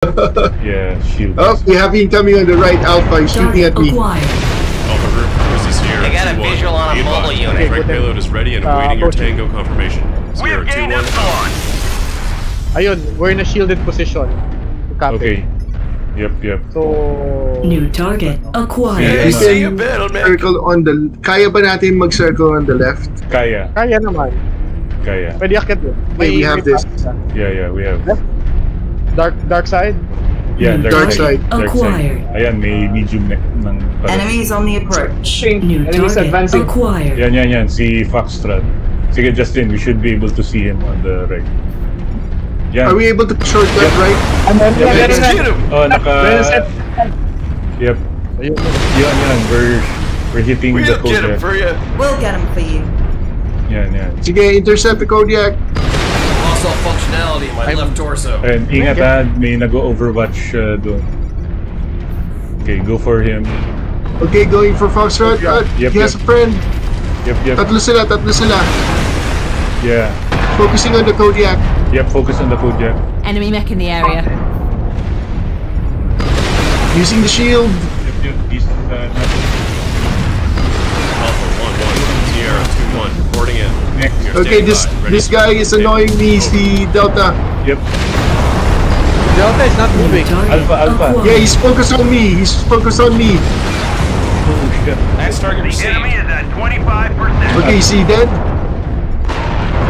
Yeah, shield. Oh, we have incoming on the right, Alpha. He's shooting at me. Alpha Group, this is I got a visual on a Be mobile advised, unit. Strike payload is ready and Uh, awaiting your tango confirmation. Sierra 2-1. Ayun, we're in a shielded position. Copy. Okay. Yep, yep. So... New target acquired. Yeah, We see can circle on the... Kaya ba natin mag-circle on the left? Kaya, Kaya naman. kaya. Pwede akit yun. Okay, we have this. Yeah, yeah, we have. Dark, dark side? Yeah, mm, dark, Dark side. side. Dark Acquired. side. Ayan, may medium neck ng... Enemies on the approach. New Enemies target advancing. acquired. Yan, yan, yan. Si Foxtrot. Sige, Justin, we should be able to see him on the right. Yan. Are we able to shortcut right? Ano, ano, Yeah, ano, yeah. ano, Oh, naka... Yep. Ayun. Yan, yan. We're, we're hitting the code there. you. We'll get him for you. Yan, yan. Sige, intercept the Kodiak. Lost all functionality in my left torso. And ingat ha, may nag-overwatch uh, doon. Okay, go for him. Okay, going for Foxtrot. Uh, Yep, he has yep. a friend. Yep, yep. Tatlo sila, tatlo sila. Yeah. Focusing on the Kodiak. Yep, focus on the code, yeah. Enemy mech in the area. Using the shield. Yep, yep. He's uh, not Alpha 1-1. Sierra 2-1. Reporting next. Okay, this by. Ready this guy is annoying me. Si Delta. Yep. Delta is not moving. Alpha, alpha. acquired. Yeah, he's focused on me. He's focused on me. Oh, shit. Next target received. Okay, is he dead?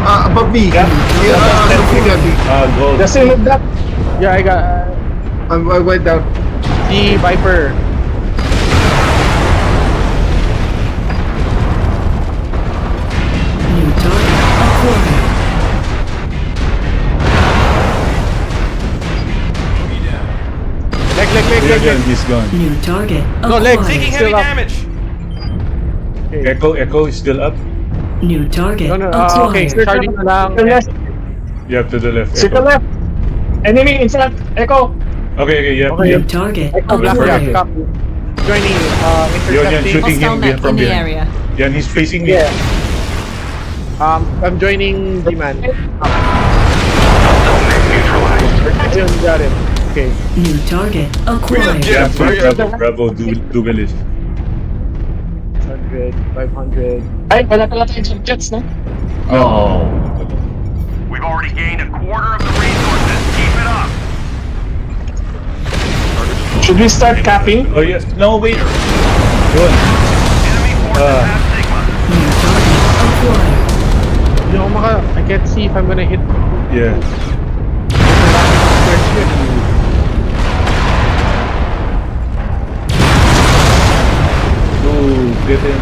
Uh, above me. Yeah, uh, something at me. Ah, gold. Justin, move that. Yeah, I got... I'm, I went down. The Viper. Leg, leg, leg, leg, leg. he's gone. New target No, legs. acquired. Taking Still heavy up. damage. Echo, Echo is still up. New target No, no, ah, okay. acquired. Charging na lang. Yeah, to the left. To the left. Enemy in front. Echo. Okay, okay, yep, Okay. New yep. target Echo, black Alright. acquired. Copy. Joining, uh, Yun, yan, intercepting. shooting Hostile him mech from in the behind. area. Yan, he's facing me. Yeah. Um, I'm joining G-Man. Ayun, got him. Okay. New target acquired. Yeah, bravo, bravo, du duelist. 100, 500. Ay, wala pala tayong subjects, no? Oh. We've already gained a quarter of the resources. Keep it up. Should we start capping? Oh, yes. No, wait. Yun. Enemy forces Ah. have Sigma. New target acquired. Hindi maka... I can't see if I'm gonna hit... Yeah. Ooh, get him.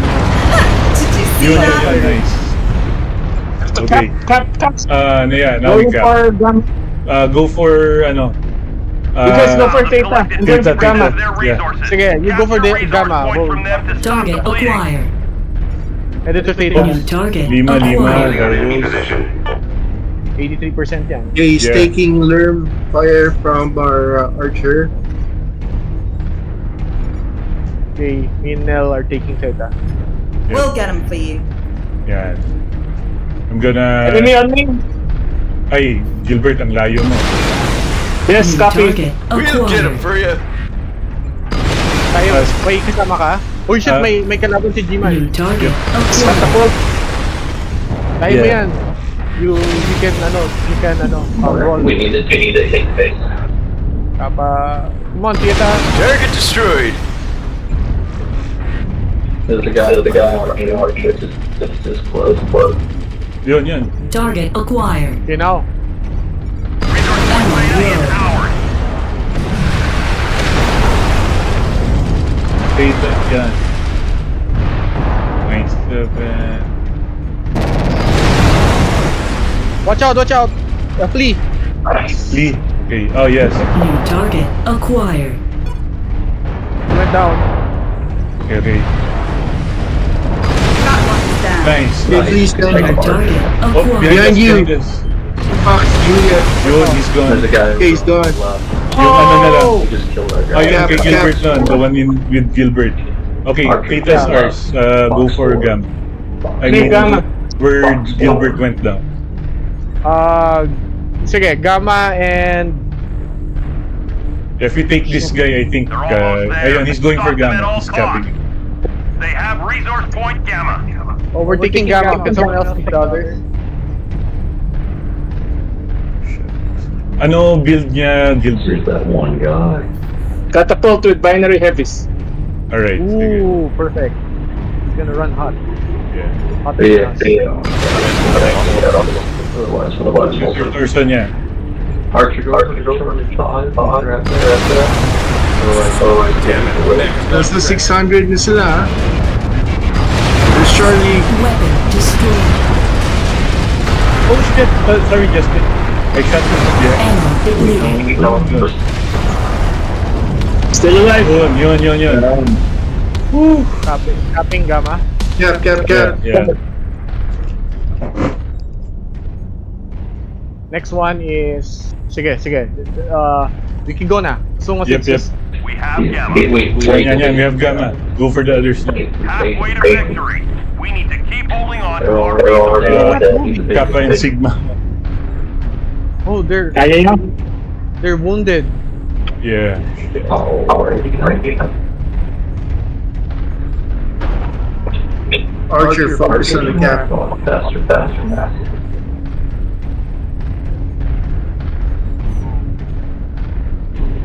Did you see Yun, that? yun, yun, nice. Okay. Cap, cap, cap. Uh, ano yan, now we Go cap. for gam. Uh, go for, ano. Uh, You guys go for The Theta. collective I'm Theta, for Gamma. Yeah. resources. Sige, you go for the Capture Gamma. points Go. from them to stop Target the bleeding. acquired. Headed to New Theta. target Lima, lima, acquired. Darius. 83% yan. Yeah, he's Yeah. taking lerm fire from our uh, archer. Okay, me and Nell are taking Theta. We'll get him for you. Yan. I'm gonna... Enemy on me. Ay, Gilbert, ang layo mo. Yes, New copy. We'll get him for you. Tayo, Uh, may kasama ka? Oh shit, uh, may, may kalaban si New G-Man. target acquired. Catapult. Tayo mo yan. You, you can, ano, you can, ano, roll. We need to, we need to take base. Kapa, come on, Theta. Target destroyed. There's a guy, there's a guy running our church. It's, it's, it's close, close. Yun, yun. Target acquired. Okay, now. Resource Ammo ready is low. ours. Theta, yan. Nice. Seven. Watch out, watch out. Uh, flee. Lee. Okay. Oh, yes. New target acquired. Went down. Okay, okay. That one's down. Nice. Okay, please stand New up. target Oh, acquired. behind us, Behind you. behind us. Fuck, Julia. Yun, he's gone. There's a guy. Okay, he's gone. Left. Yung ano na lang. We just killed our Oh, guy. yung Cap, kay cap. Gilbert na. The one in, with Gilbert. Okay, Okay. Theta's Yeah. ours. Uh, go for Gam. I Hey, mean, Gamma. where Gilbert went down. Uh, sige, Gamma and If we take this guy, I think They're uh, almost there. ayun, he's going for Stop them at Gamma. all He's capping. They have resource point Gamma. Oh, we're taking Gamma. Can someone else take the other? Ano build niya, Here's Gilbert? that one guy. Catapult with binary heavies. Alright. Ooh, perfect. He's gonna run hot. Yeah. Hot Yeah, as yeah. Otherwise, otherwise, Use your torso niya. Archer, Archer, go for the shot. Right there, right there. Otherwise, otherwise, Damn it. Nasa 600 na sila, ha? There's Charlie. Weapon destroyed. Oh shit! Uh, sorry, Justin. I shot him. Yeah. Ammo depleted. No, first. Still alive. Yun, yun, yun, yun. Capping, capping Gamma. Cap, cap, Yeah, cap. yeah. Next one is... Sige, sige. Uh, we can go na. So, much Yep, yep. We have Gamma. Wait, wait, wait. Yan, yan, yan. We have Gamma. Go for the others now. Halfway to victory. We need to keep holding on to our They're all- they're all resources. Kappa and Sigma. Oh, they're Kaya niya? they're wounded. Yeah. Oh, alright, alright. Archer, focus on the cap. Faster, faster, faster.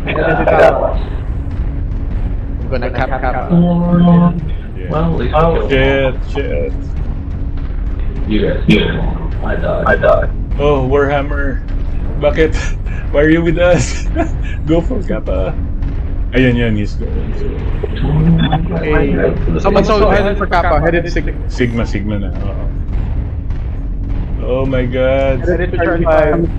I got, I got lost. I'm gonna cap cap. Yeah. Well, at least oh, I killed Shit, shit. You guys, you guys. I died. I died. Oh, Warhammer. Bakit? Why are you with us? Go for Kappa. Ayan yan, he's going. Hey, someone's also headed for Kappa. Headed sig Sigma, Sigma na. oo. Oh my god. headed to Charlie 5.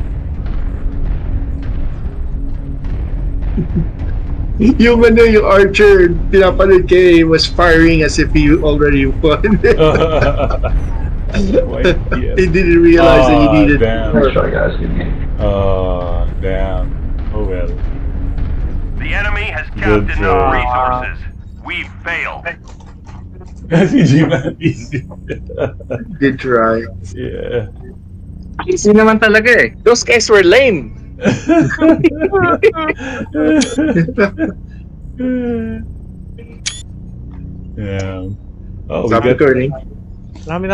Yung ano, yung Archer, pinapanood kay was firing as if he already won. Why, he didn't realize that he Ah, needed. damn. Nice try, guys. Good game. Oh, damn. Oh well. The enemy has Good capped job. resources. We've failed. si G-Man easy. Did try. yeah. Easy naman talaga eh. Those guys were lame. Yeah. Oh, we Stop recording. Marami na